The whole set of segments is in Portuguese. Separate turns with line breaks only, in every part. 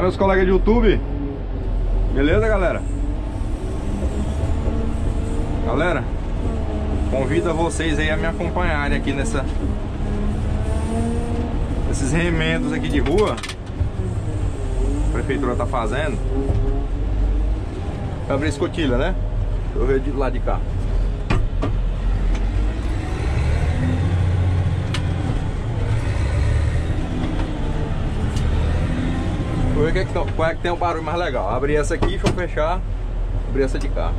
Meus colegas de YouTube Beleza galera? Galera Convido vocês aí a me acompanharem aqui nessa Esses remendos aqui de rua A prefeitura tá fazendo abrir escotilha, né? Deixa eu ver de lado de cá Ver que é que, qual é que tem um barulho mais legal. Abrir essa aqui, deixa eu fechar. Abrir essa de cá.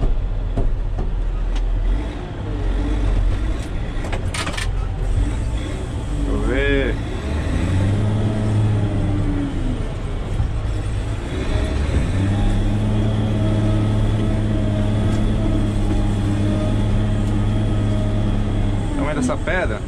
Deixa eu ver. tamanho dessa pedra.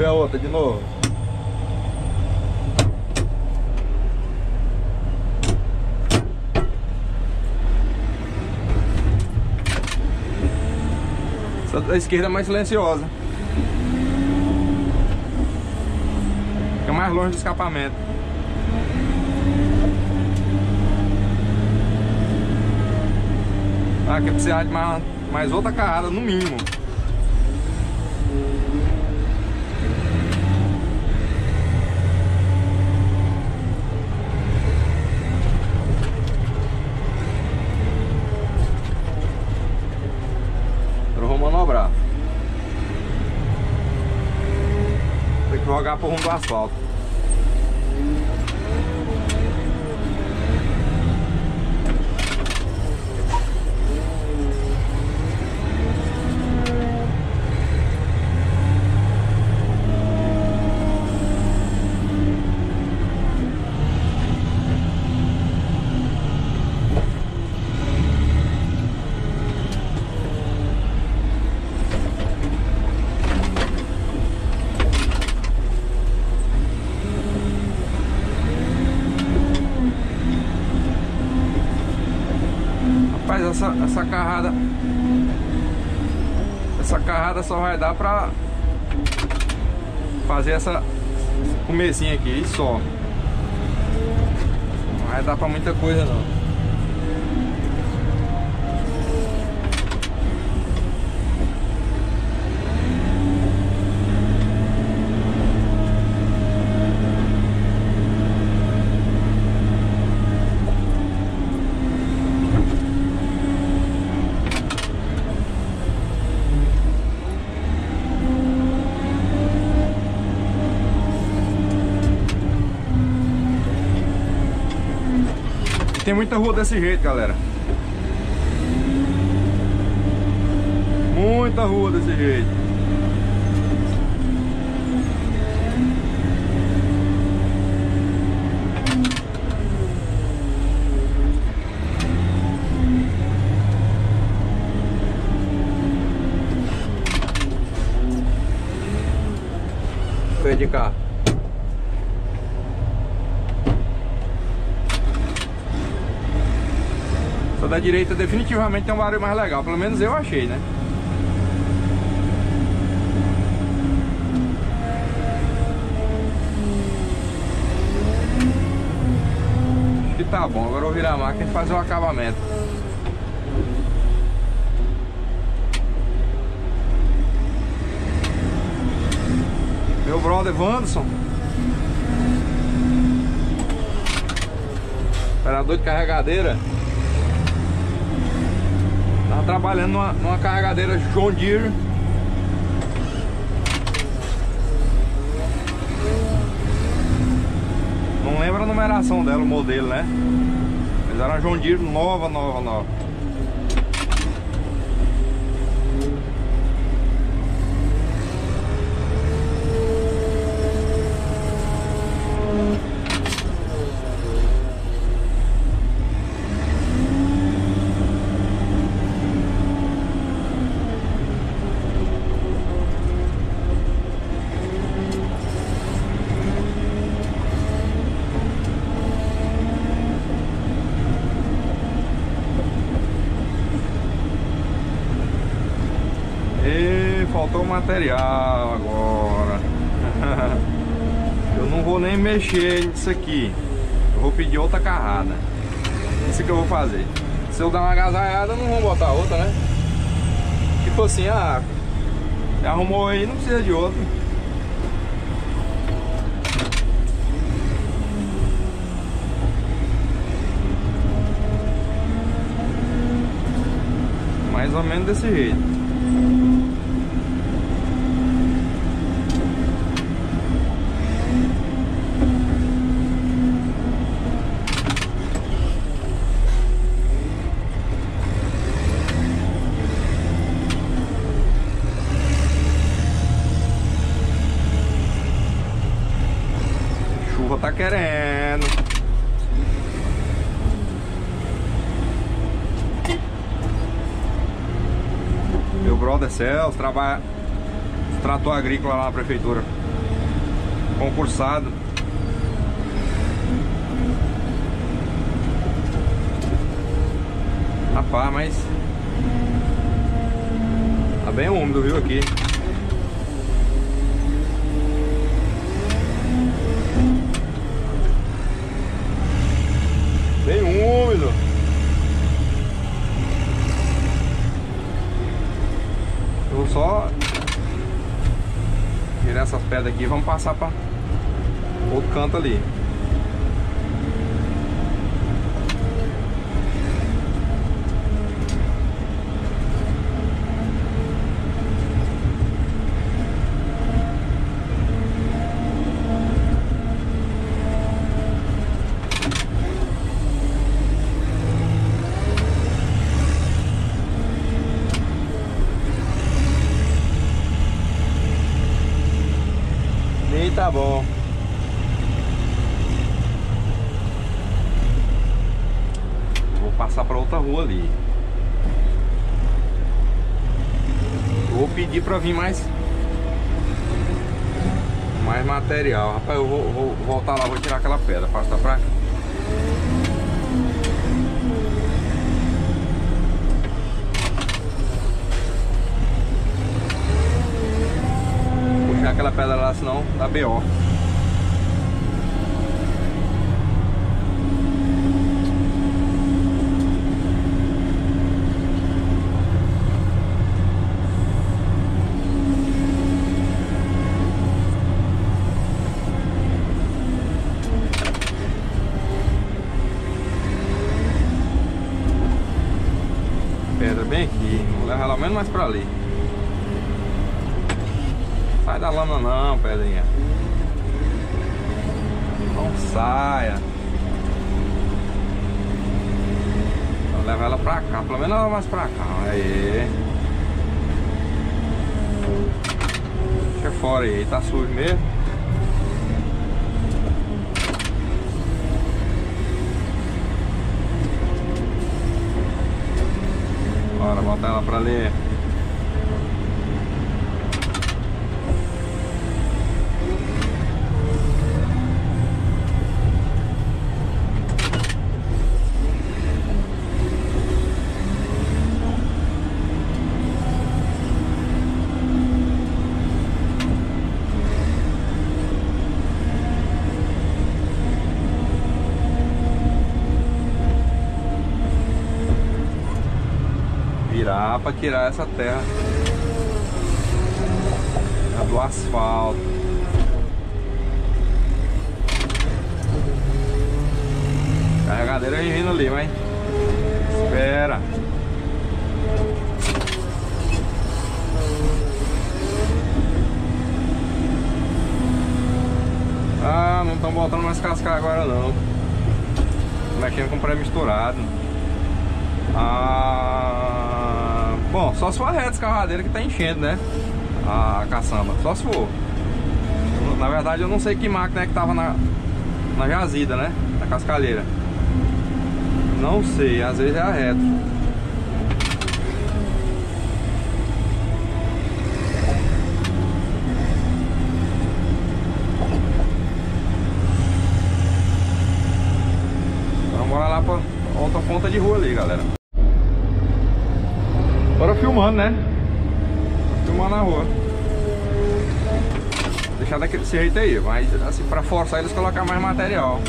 Ver a outra de novo. Essa da esquerda é mais silenciosa. Fica mais longe do escapamento. Ah, que precisar de mais, mais outra carrada no mínimo. Agora vou manobrar. Tem que jogar pro rumo do asfalto. Rapaz, essa, essa carrada. Essa carrada só vai dar pra Fazer essa Comecinho aqui só. Não vai dar pra muita coisa não Tem muita rua desse jeito, galera. Muita rua desse jeito. Freio de carro. Da direita definitivamente tem um barulho mais legal, pelo menos eu achei, né? Acho que tá bom, agora eu vou virar a máquina e fazer o acabamento. Meu brother Wanderson Operador de carregadeira Tava trabalhando numa, numa carregadeira John Deere Não lembro a numeração dela, o modelo, né? Mas era uma John Deere nova, nova, nova material agora. eu não vou nem mexer nisso aqui. Eu vou pedir outra carrada. Isso que eu vou fazer. Se eu dar uma agasalhada, não vou botar outra, né? Tipo assim, ah, arrumou aí, não precisa de outra. Mais ou menos desse jeito. tá querendo. Meu brother Celso trabalha trator agrícola lá na prefeitura. Concursado. Rapaz, mas tá bem úmido, viu aqui. Úmido. Eu vou só tirar essas pedras aqui e vamos passar para outro canto ali. tá bom. Vou passar para outra rua ali. Vou pedir para vir mais mais material. Rapaz, eu vou, vou voltar lá, vou tirar aquela pedra. Passa pra cá. aquela pedra lá, senão dá B.O. Pedra bem aqui, vou levar ela menos mais pra ali sai da lama não, pedrinha. Não saia. Vou levar ela pra cá, pelo menos ela mais pra cá. Aí. Deixa fora aí, tá sujo mesmo. Bora botar ela pra ali. Virar para tirar essa terra do asfalto. Carregadeira vindo ali, mas espera. Ah, não estão botando mais cascar agora não. Mexendo com pré-misturado. Ah, Bom, só se for a reta escavadeira que tá enchendo, né? A caçamba, só se for. Na verdade eu não sei que máquina é que tava na, na jazida, né? Na cascalheira. Não sei, às vezes é a reta. Vamos bora lá pra outra ponta de rua ali, galera. Agora filmando, né? Filmando na rua. Deixar daquele jeito aí, mas assim, pra forçar eles colocar mais material.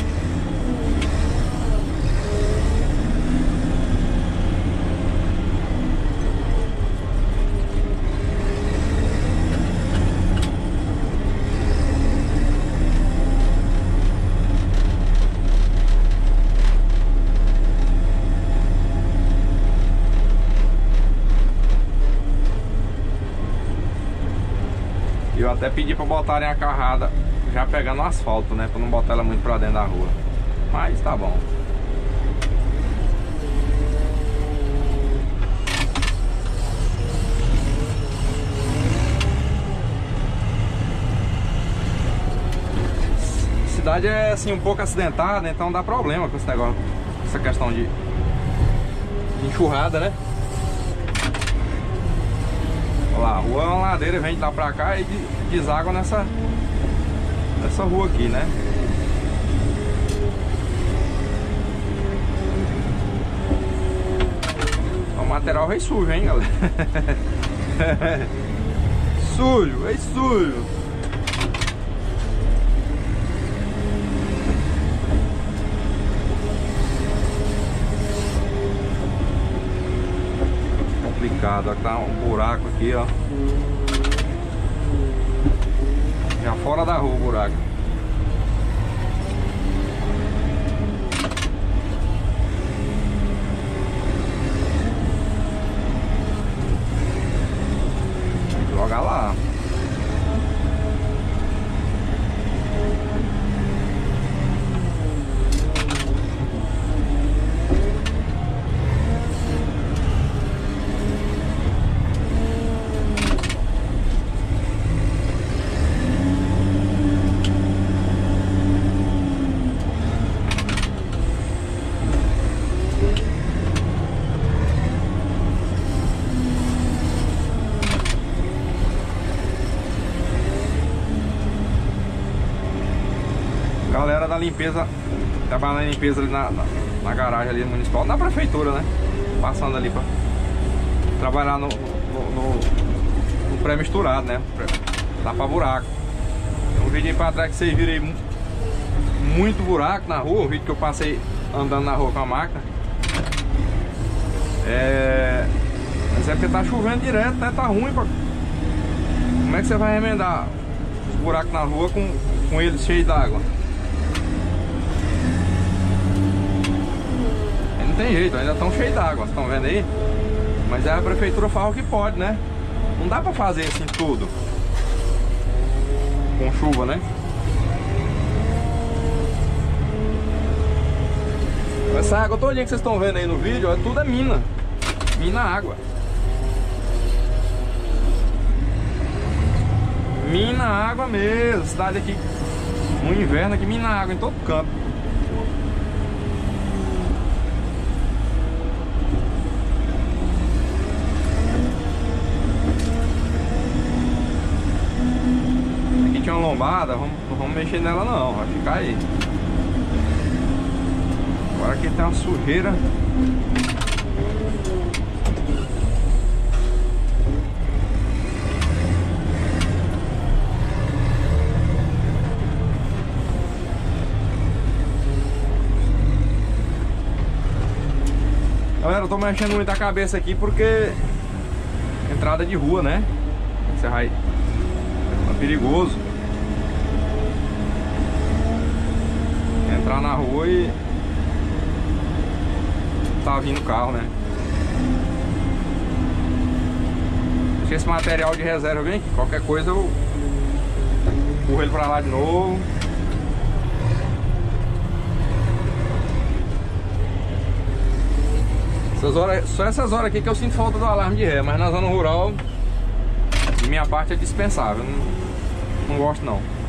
Eu até pedi pra botarem a carrada já pegando o asfalto, né? Pra não botar ela muito pra dentro da rua. Mas tá bom. A cidade é assim um pouco acidentada, então dá problema com esse negócio, essa questão de, enxurrada, né? Lá, a rua é uma ladeira, vem de lá pra cá e deságua nessa, nessa rua aqui, né? O material vem sujo, hein, galera? sujo, vem sujo. Complicado. Aqui tá um buraco aqui, ó. Já fora da rua o buraco. Joga lá. Galera da limpeza, trabalhando na limpeza ali na, na, na, garagem ali municipal, na prefeitura, né? Passando ali pra trabalhar no, no, no, no pré-misturado, né? Pra buraco. Um vídeo aí pra trás que vocês viram aí muito buraco na rua, o vídeo que eu passei andando na rua com a máquina. É... Mas é porque tá chovendo direto, né? Tá ruim pra... Como é que você vai remendar os buracos na rua com, com eles cheios d'água? Não tem jeito, ainda estão cheios d'água, estão vendo aí? Mas a prefeitura fala que pode, né? Não dá pra fazer assim tudo com chuva, né? Essa água todinha que vocês estão vendo aí no vídeo, é tudo é mina. Mina água. Mina água mesmo. Cidade aqui no inverno aqui mina água em todo canto. Tinha uma lombada, vamos, vamos mexer nela não, vai ficar aí. Agora aqui tem uma sujeira. Galera, eu tô mexendo muito a cabeça aqui porque entrada de rua, né? Você vai é perigoso. Entrar na rua e tá vindo o carro, né? Deixa esse material de reserva aqui. Qualquer coisa eu empurro ele pra lá de novo. Essas horas, só essas horas aqui que eu sinto falta do alarme de ré, mas na zona rural, minha parte é dispensável. Não, não gosto não.